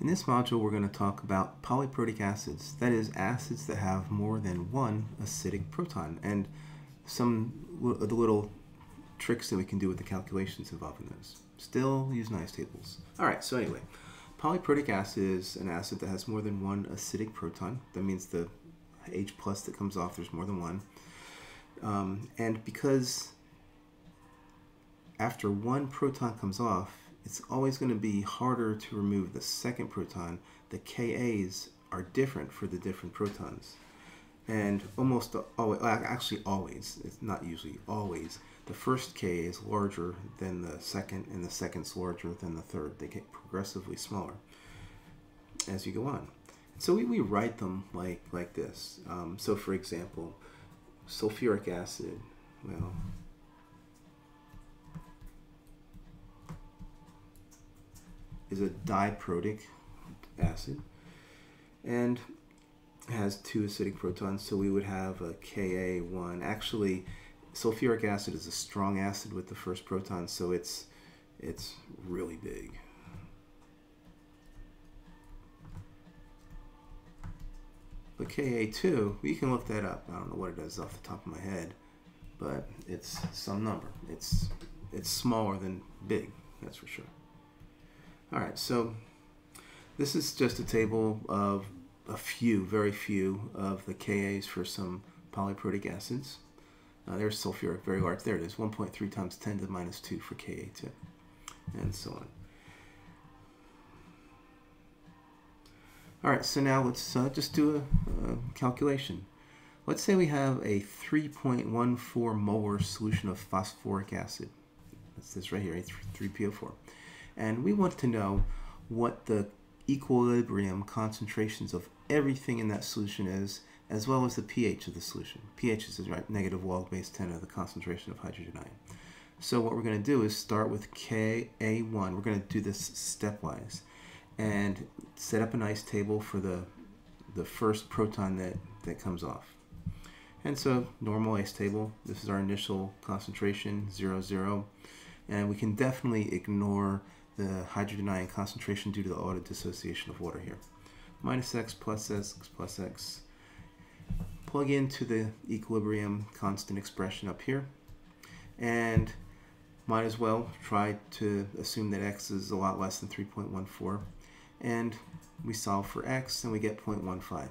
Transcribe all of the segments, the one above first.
In this module, we're going to talk about polyprotic acids, that is, acids that have more than one acidic proton, and some of the little tricks that we can do with the calculations involving those. Still use nice tables. All right, so anyway, polyprotic acid is an acid that has more than one acidic proton. That means the H plus that comes off, there's more than one. Um, and because after one proton comes off, it's always going to be harder to remove the second proton. The Kas are different for the different protons. And almost always, actually always, it's not usually always, the first Ka is larger than the second, and the second's larger than the third. They get progressively smaller as you go on. So we, we write them like, like this. Um, so for example, sulfuric acid, well, is a diprotic acid and has two acidic protons, so we would have a Ka1. Actually, sulfuric acid is a strong acid with the first proton, so it's it's really big. But Ka2, we can look that up. I don't know what it is off the top of my head, but it's some number. It's it's smaller than big, that's for sure. All right, so this is just a table of a few, very few, of the Kas for some polyprotic acids. Uh, there's sulfuric, very large. There it is, 1.3 times 10 to the minus 2 for Ka2, and so on. All right, so now let's uh, just do a, a, calculation. Let's say we have a 3.14 molar solution of phosphoric acid. That's this right here, 3PO4 and we want to know what the equilibrium concentrations of everything in that solution is, as well as the pH of the solution. pH is right, negative log base 10 of the concentration of hydrogen ion. So what we're going to do is start with Ka1. We're going to do this stepwise and set up a nice table for the, the first proton that, that comes off. And so normal ice table, this is our initial concentration, 0, 0. And we can definitely ignore the hydrogen ion concentration due to the auto dissociation of water here. Minus x plus x plus x. Plug into the equilibrium constant expression up here. And might as well try to assume that x is a lot less than 3.14. And we solve for x and we get 0.15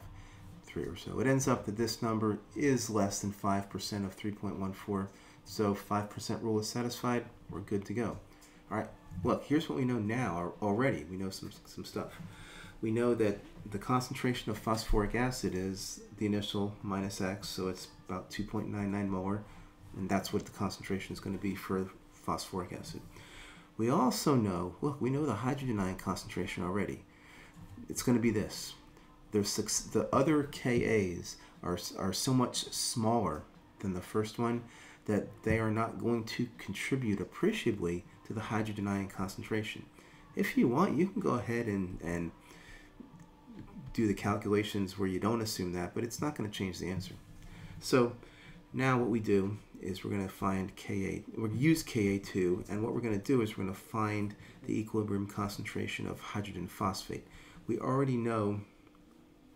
or so. It ends up that this number is less than 5% of 3.14. So 5% rule is satisfied. We're good to go. All right, look, here's what we know now already. We know some, some stuff. We know that the concentration of phosphoric acid is the initial minus x, so it's about 2.99 molar, and that's what the concentration is going to be for phosphoric acid. We also know, look, we know the hydrogen ion concentration already. It's going to be this. There's the other Kas are, are so much smaller than the first one that they are not going to contribute appreciably to the hydrogen ion concentration. If you want, you can go ahead and, and do the calculations where you don't assume that, but it's not going to change the answer. So now what we do is we're going to find Ka, we're going to use Ka2, and what we're going to do is we're going to find the equilibrium concentration of hydrogen phosphate. We already know,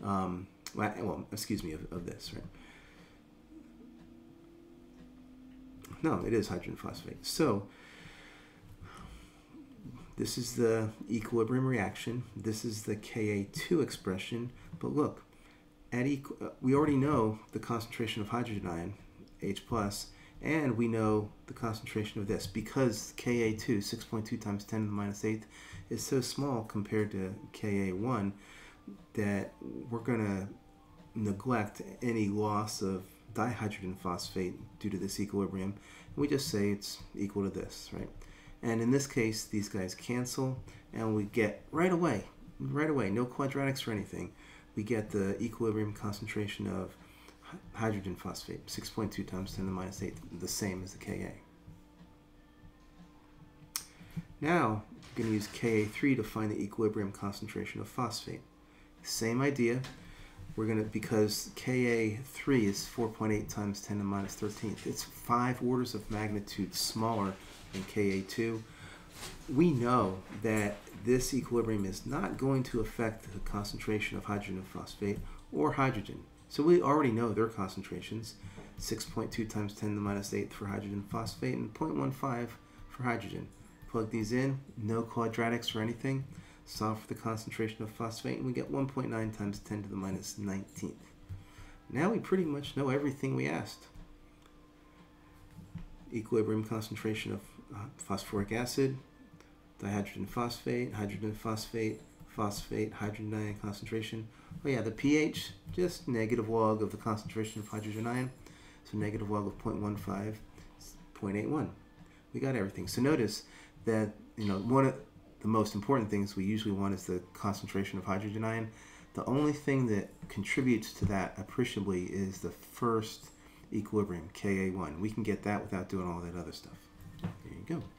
um, well, excuse me, of, of this, right? No, it is hydrogen phosphate. So this is the equilibrium reaction. This is the Ka2 expression. But look, at uh, we already know the concentration of hydrogen ion, H+, plus, and we know the concentration of this because Ka2, 6.2 times 10 to the minus 8th, is so small compared to Ka1 that we're going to neglect any loss of dihydrogen phosphate due to this equilibrium. We just say it's equal to this, right? And in this case, these guys cancel, and we get right away, right away, no quadratics or anything, we get the equilibrium concentration of hydrogen phosphate, 6.2 times 10 to the minus 8, the same as the Ka. Now, we're going to use Ka3 to find the equilibrium concentration of phosphate. Same idea, we're going to, because Ka3 is 4.8 times 10 to the minus 13th, it's five orders of magnitude smaller than Ka2. we know that this equilibrium is not going to affect the concentration of hydrogen and phosphate or hydrogen. So we already know their concentrations 6.2 times 10 to the minus 8 for hydrogen phosphate and 0.15 for hydrogen. Plug these in, no quadratics or anything. Solve for the concentration of phosphate and we get 1.9 times 10 to the minus 19th. Now we pretty much know everything we asked. Equilibrium concentration of phosphoric acid, dihydrogen phosphate, hydrogen phosphate, phosphate, hydrogen ion concentration. Oh yeah, the pH, just negative log of the concentration of hydrogen ion. So negative log of 0.15 0.81. We got everything. So notice that, you know, one of the most important things we usually want is the concentration of hydrogen ion. The only thing that contributes to that appreciably is the first equilibrium, Ka1. We can get that without doing all that other stuff. There you go.